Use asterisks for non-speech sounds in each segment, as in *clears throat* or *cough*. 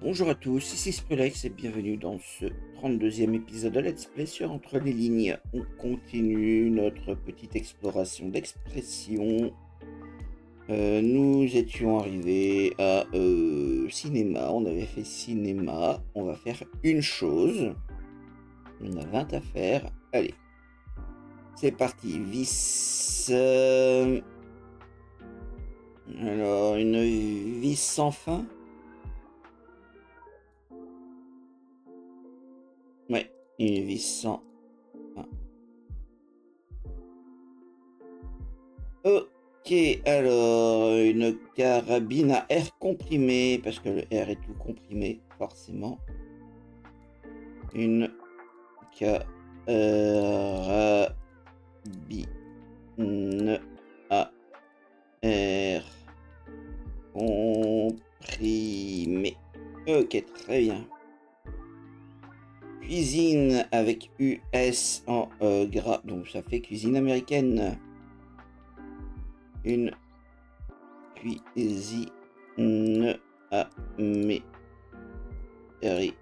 Bonjour à tous, ici Skrillex et bienvenue dans ce 32e épisode de Let's Play sur Entre les lignes. On continue notre petite exploration d'expression. Euh, nous étions arrivés à euh, cinéma, on avait fait cinéma. On va faire une chose. On a 20 à faire. Allez, c'est parti. Vis. euh, Alors, une vis sans fin? Une vis sans. Ok, alors une carabine à air comprimé, parce que le air est tout comprimé, forcément. Une carabine à air comprimé. Ok, très bien. Cuisine avec US en euh, gras, donc ça fait cuisine américaine. Une cuisine américaine.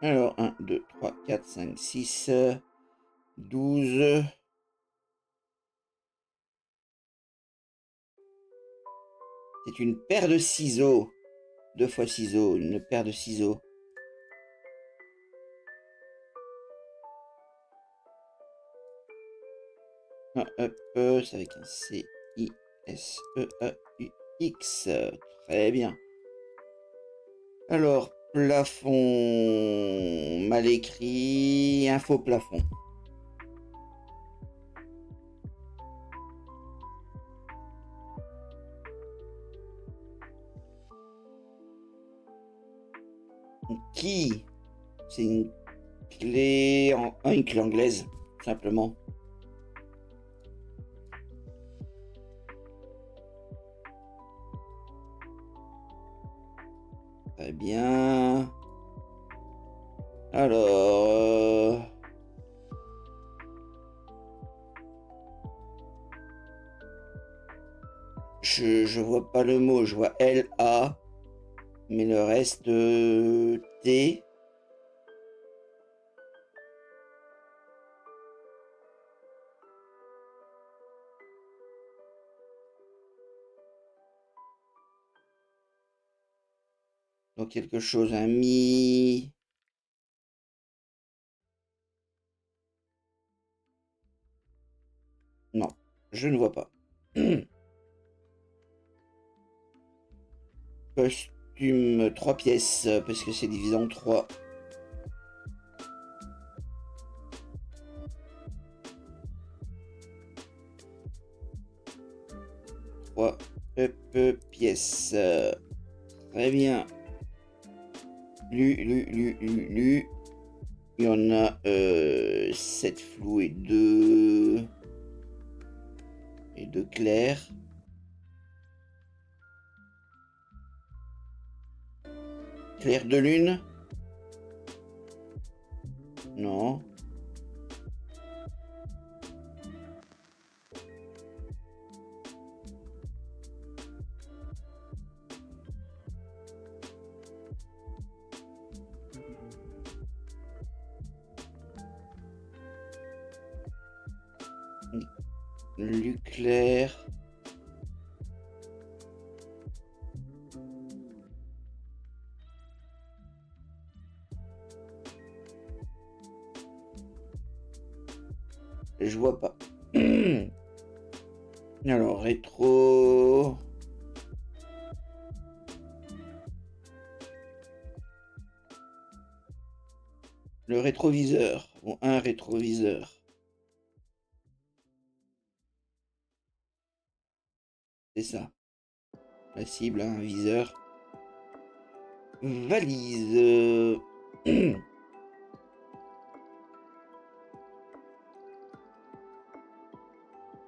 Alors, 1, 2, 3, 4, 5, 6, 12. C'est une paire de ciseaux. Deux fois ciseaux, une paire de ciseaux. Euh, c'est avec un C, I, S, E, A, U, X. Très bien. Alors, plafond mal écrit, faux plafond. C'est une clé, en... une clé anglaise, simplement. Très bien. Alors... euh, Je, je vois pas le mot, je vois L-A, mais le reste euh, T. Donc quelque chose, un mi. Non, je ne vois pas. *clears throat* Costume 3 pièces, parce que c'est divisé en 3. Trois hop, pièces. Euh, Très bien. Lu, lu, lu, lu, lu. Il y en a euh, 7 flous et 2 et 2 clairs. Clair de lune Non. Le rétroviseur. Ou un rétroviseur. C'est ça. La cible, un viseur. Valise. *clears throat*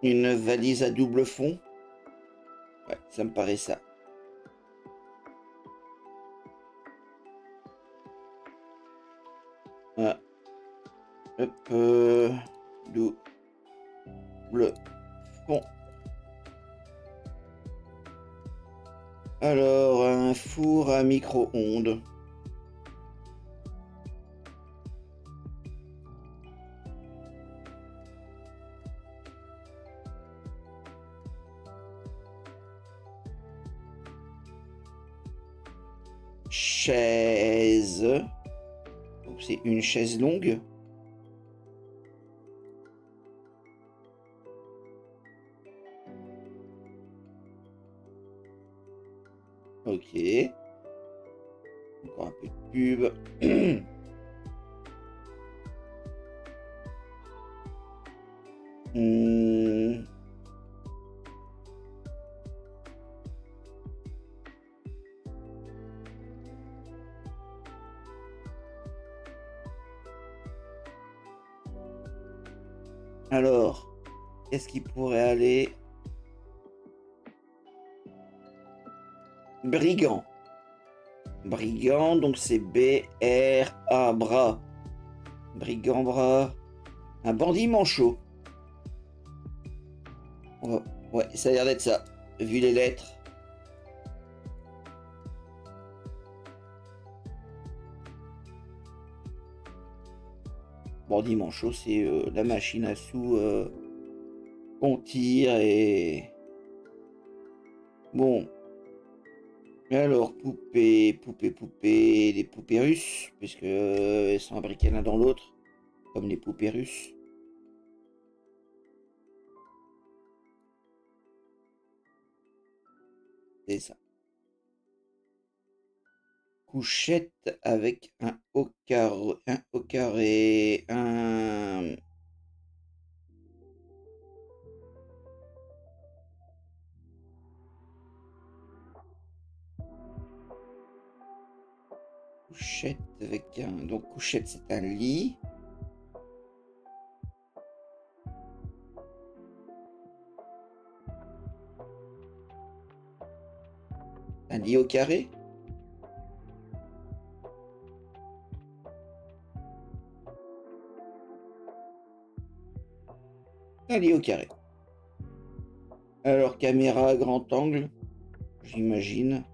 Une valise à double fond. Ouais, ça me paraît ça. Double. Alors, un four à micro-ondes. Chaise. C'est une chaise longue. C'est B-R-A, bras. Brigand, bras. Un bandit manchot. Ouais, ça a l'air d'être ça, vu les lettres. Bandit manchot, c'est euh, la machine à sous euh, qu'on tire et... Bon, alors, poupée, poupée, poupée, des poupées russes, puisque euh, elles sont imbriquées l'un dans l'autre, comme les poupées russes. C'est ça. Couchette avec un haut carré, un haut carré, un couchette avec un. Donc, couchette, c'est un lit. Un lit au carré Un lit au carré. Alors, caméra à grand angle, j'imagine.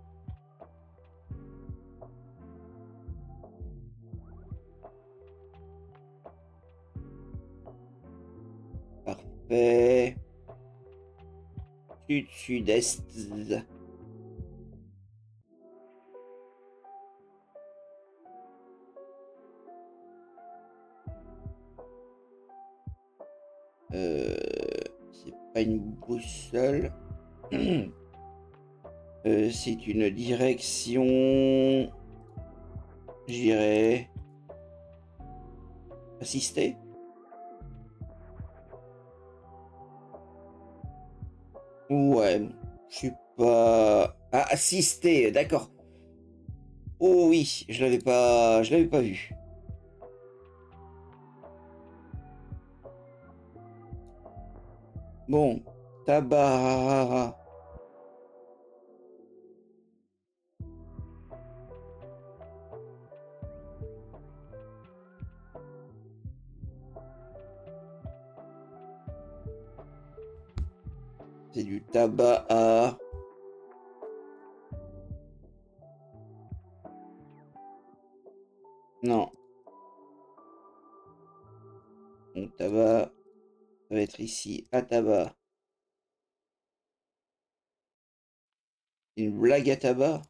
Sud-sud-est. Euh, c'est pas une boussole. *clears throat* Euh, c'est une direction. J'irai assister. Assisté, d'accord. Oh oui, je l'avais pas... Je l'avais pas vu. Bon, tabac... C'est du tabac à... Non. Mon tabac, ça va être ici, à tabac. Une blague à tabac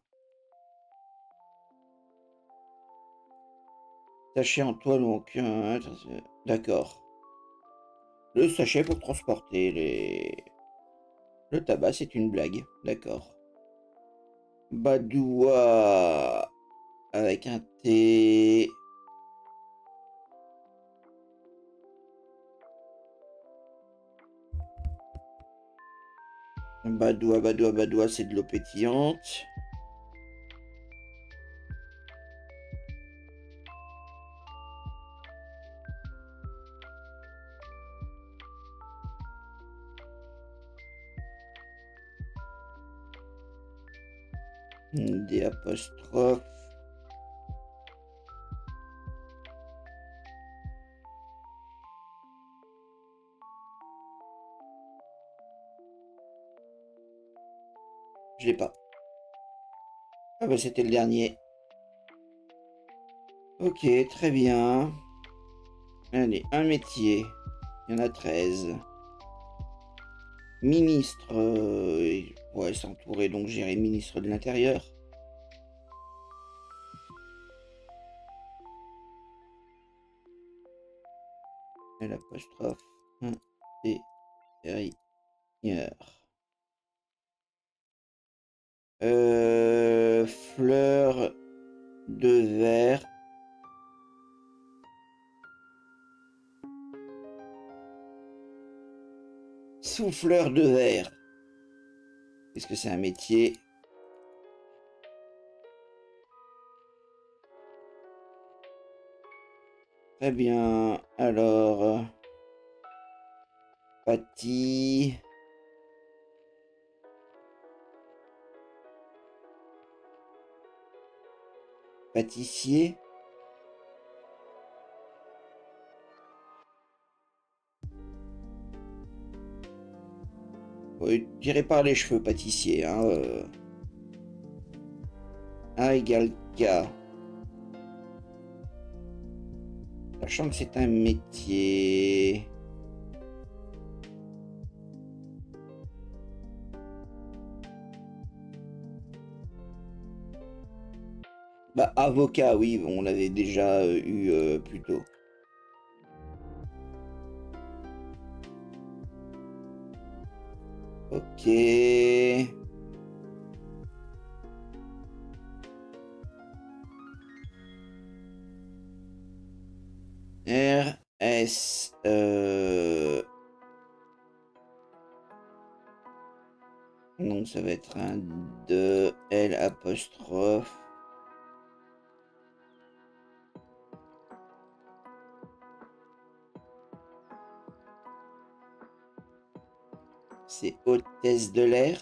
Sachet en toile ou en D'accord. Le sachet pour transporter les... Le tabac, c'est une blague. D'accord. Badoua avec un T. Badoua, badoua, badoua, c'est de l'eau pétillante. Des apostrophes. Je l'ai pas. Ah bah c'était le dernier. Ok, très bien. Allez, un métier. Il y en a 13. Ministre. Euh, ouais, s'entourer, donc gérer ministre de l'Intérieur. L'apostrophe. Intérieur. Euh, fleur de verre. Souffleur de verre. Est-ce que c'est un métier? Très bien. Alors, Patty. Pâtissier. Tirez par les cheveux, pâtissier. Hein, euh. A égale K. Sachant que c'est un métier. Bah, avocat, oui, on l'avait déjà euh, eu euh, plus tôt. Ok. R, S, euh... Non, ça va être un 2, L apostrophe. C'est hôtesse de l'air.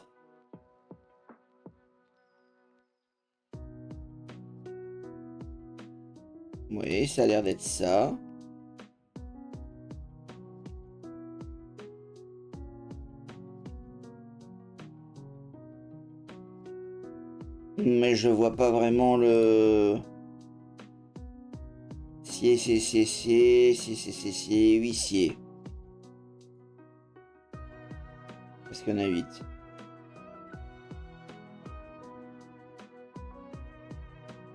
Oui, ça a l'air d'être ça. Mais je vois pas vraiment le... Si, si, si, si, si, si, si, si, huissier. Parce qu'il y en a 8.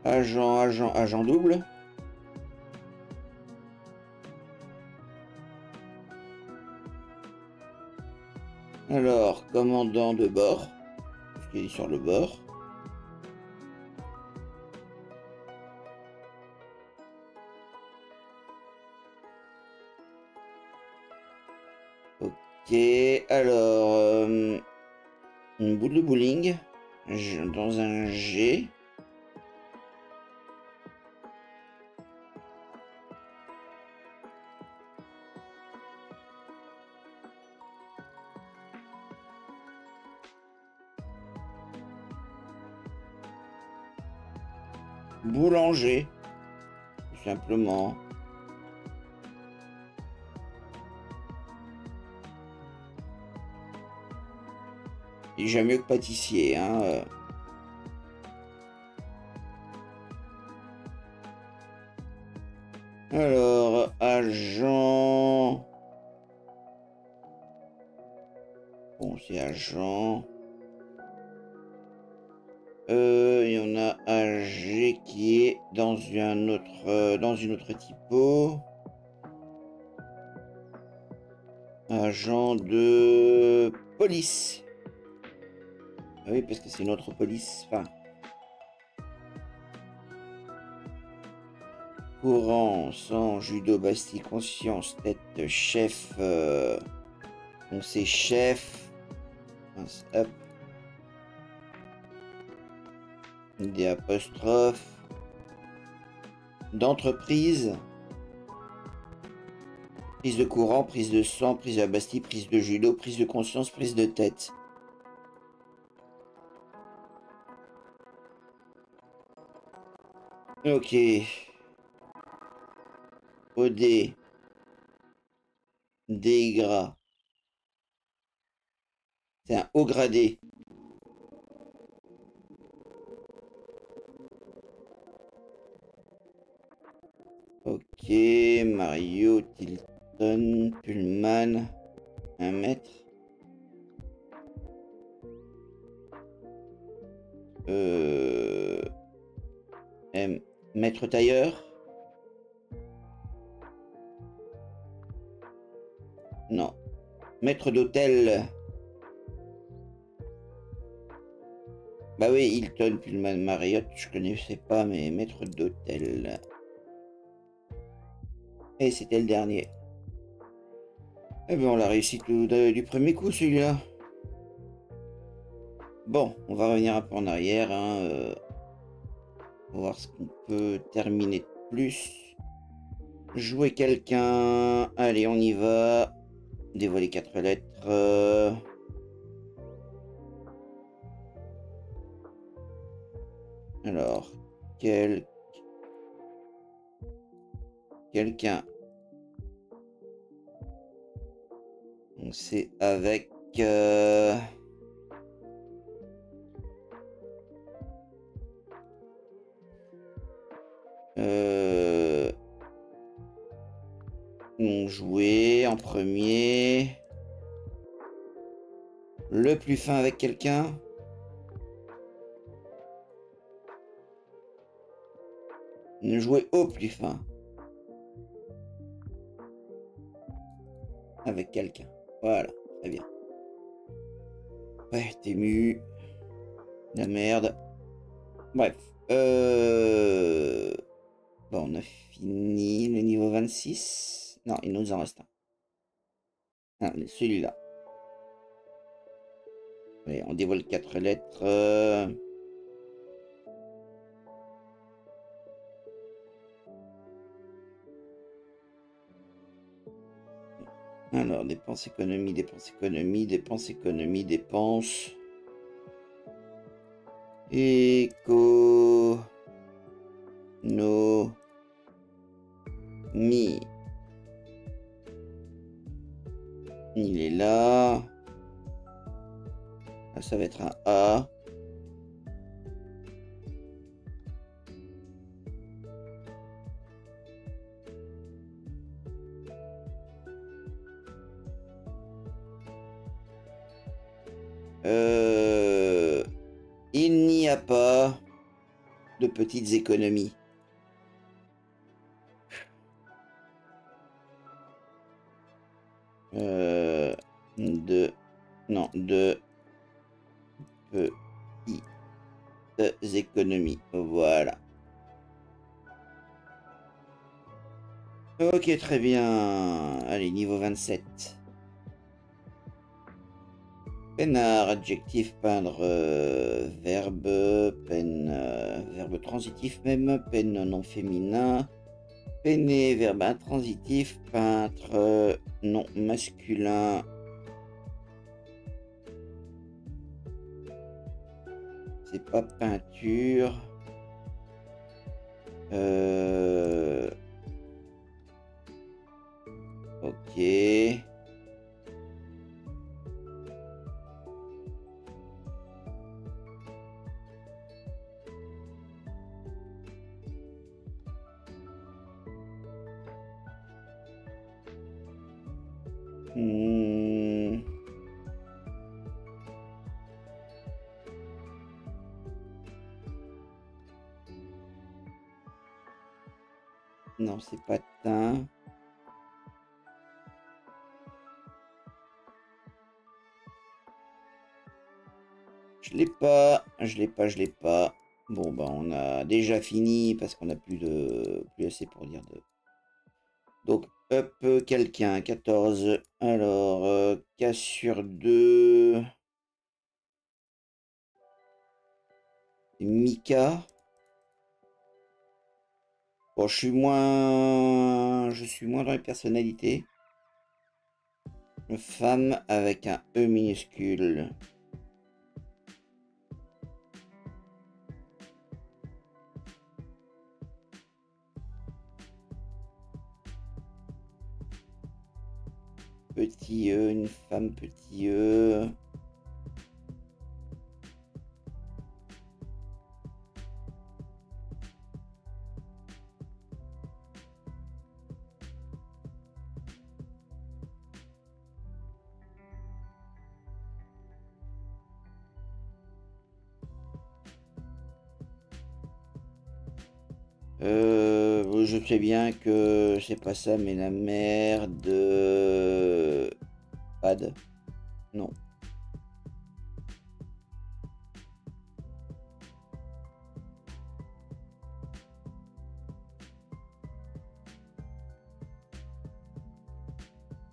Agent, agent, agent double. Alors, commandant de bord. Qui est sur le bord. Ok, alors, euh, une boule de bowling dans un G. Boulanger, tout simplement. J'aime mieux que pâtissier. Hein. Euh. Alors, agent. Bon, c'est agent. Euh, il y en a un G qui est dans un autre, euh, dans une autre typo. Agent de police. Ah oui, parce que c'est notre police. Enfin. Courant, sang, judo, bastille, conscience, tête, chef. Euh, on sait chef. Hop. Des apostrophes. D'entreprise. Prise de courant, prise de sang, prise de Bastille, prise de judo, prise de conscience, prise de tête. Ok. OD. Dégra. C'est un haut gradé. Ok, Mario, Tilton, Pullman, un mètre. Euh, Maître tailleur. Non. Maître d'hôtel. Bah oui, Hilton, Pullman, Marriott, je connaissais pas, mais maître d'hôtel. Et c'était le dernier. Eh bien, on l'a réussi tout du premier coup, celui-là. Bon, on va revenir un peu en arrière. Hein, euh, voir ce qu'on peut terminer de plus. Jouer quelqu'un. Allez, on y va. Dévoiler quatre lettres. Alors, quel... quelqu'un. Donc c'est avec... Euh, euh... On jouait en premier. Le plus fin avec quelqu'un. Ne jouer au plus fin. Avec quelqu'un. Voilà, très bien. Ouais, t'es mu. La merde. Bref. Euh... On a fini le niveau 26. Non, il nous en reste un. Ah, celui-là. on dévoile quatre lettres. Alors, dépenses, économie, dépenses, économie, dépenses, économie, dépenses. Éco. No. Mi. Il est là. Ah, ça va être un A. Euh, il n'y a pas de petites économies. Ok, très bien. Allez, niveau 27. Peinard, adjectif, peindre, euh, verbe, peine, euh, verbe transitif même, peine non féminin, peiner, verbe intransitif, peintre, euh, non masculin. C'est pas peinture. Ok. Je l'ai pas, je l'ai pas, je l'ai pas. Bon, bah on a déjà fini parce qu'on a plus de plus assez pour dire de. Donc Hop, quelqu'un, 14. Alors, euh, cas sur 2. Mika. Bon, je suis moins... Je suis moins dans les personnalités. Femme avec un E minuscule. petit E, une femme petit E je sais bien que c'est pas ça, mais la mère de... Pad Non.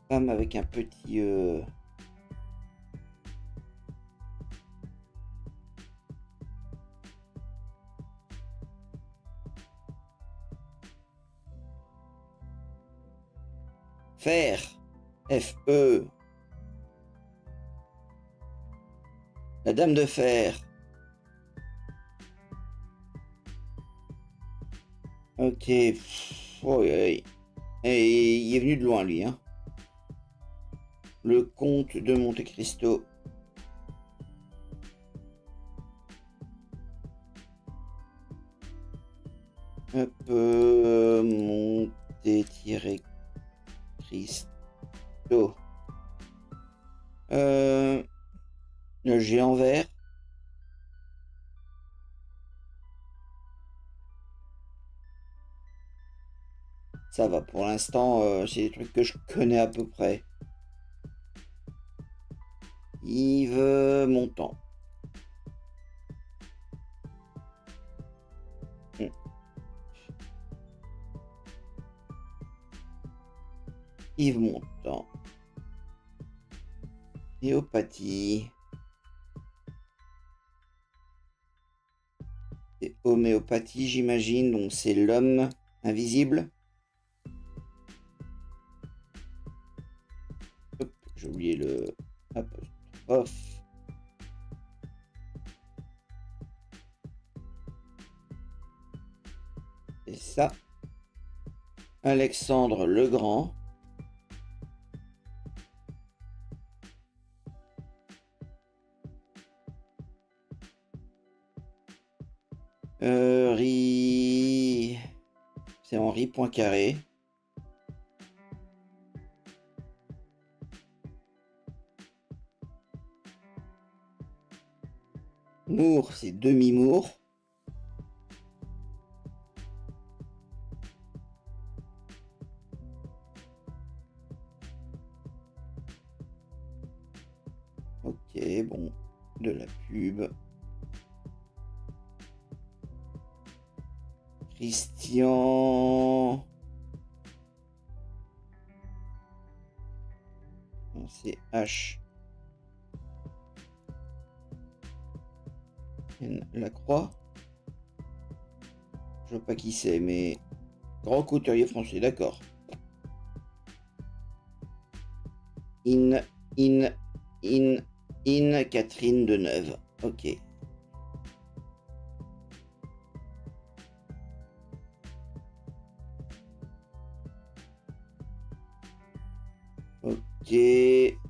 Femme avec un petit... Euh... F-E. La dame de fer. Ok. Oh, Et il est venu de loin, lui. Hein. Le comte de Monte Cristo. Un peu monter tiré euh, le géant vert. Ça va, pour l'instant, euh, c'est des trucs que je connais à peu près. Yves Montand. Yves Montand. Théopathie. Et homéopathie, j'imagine. Donc c'est l'homme invisible. J'ai oublié le apostrophe. Et ça. Alexandre le Grand. Poincaré. Moore, c'est demi-mour. C'est, mais grand couturier français, d'accord. In, in, in, in Catherine de Neuve. Ok.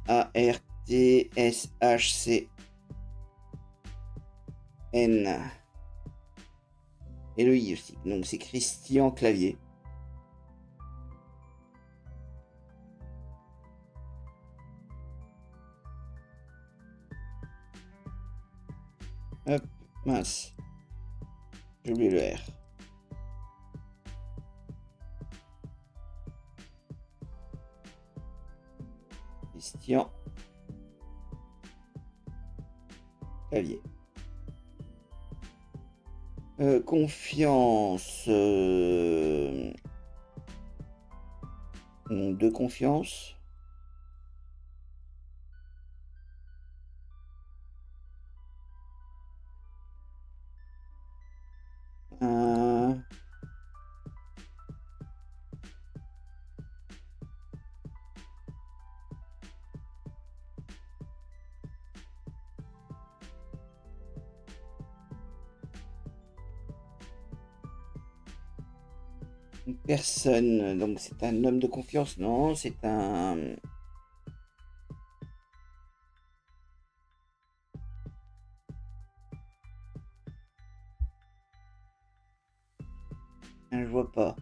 A-R-T-S-H-C. N. Et le I aussi. Donc c'est Christian Clavier. Hop, mince. J'ai oublié le R. Christian Clavier. Euh, confiance. Euh... De confiance. Personne. Donc c'est un homme de confiance, non C'est un... Je vois pas.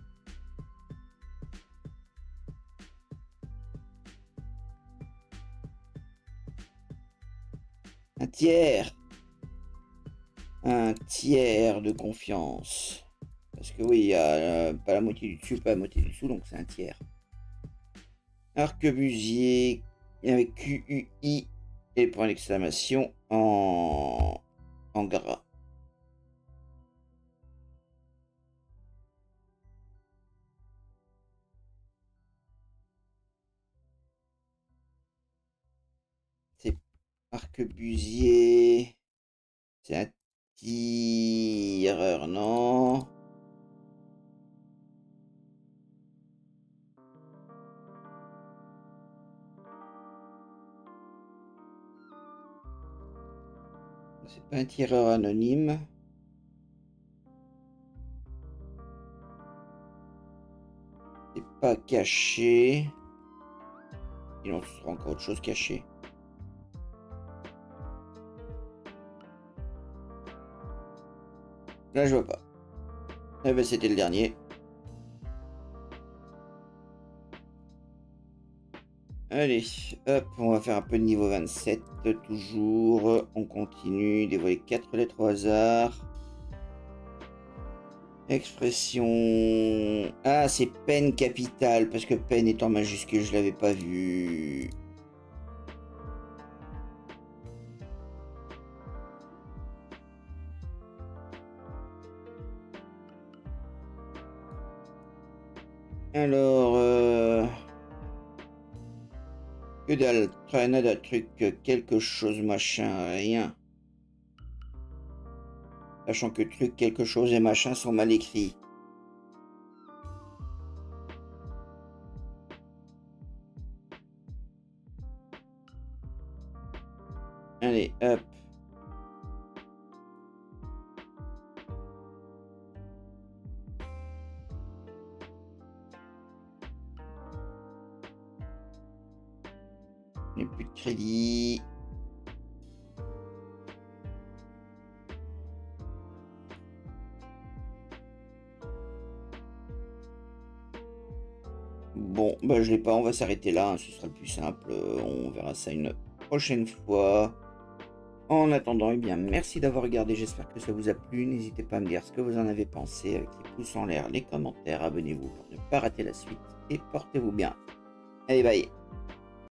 Un tiers. Un tiers de confiance. Parce que oui, il y a euh, pas la moitié du dessus, pas la moitié du dessous, donc c'est un tiers. Arquebusier avec QUI et point d'exclamation en, en gras. C'est arquebusier. C'est un tireur, non? C'est pas un tireur anonyme. C'est pas caché. Sinon, ce sera encore autre chose caché. Là, je vois pas. Eh ben, c'était le dernier. Allez, hop, on va faire un peu de niveau 27, toujours. On continue, dévoiler 4 lettres au hasard. Expression... Ah, c'est peine capitale, parce que peine est en majuscule, je l'avais pas vu. Alors... Euh... Que dalle, truc, quelque chose, machin, rien. Sachant que truc, quelque chose et machin sont mal écrits. Allez, hop. Pas, on va s'arrêter là, hein, ce sera le plus simple, on verra ça une prochaine fois. En attendant, eh bien, merci d'avoir regardé, j'espère que ça vous a plu. N'hésitez pas à me dire ce que vous en avez pensé avec les pouces en l'air, les commentaires, abonnez-vous pour ne pas rater la suite et portez-vous bien. Allez, bye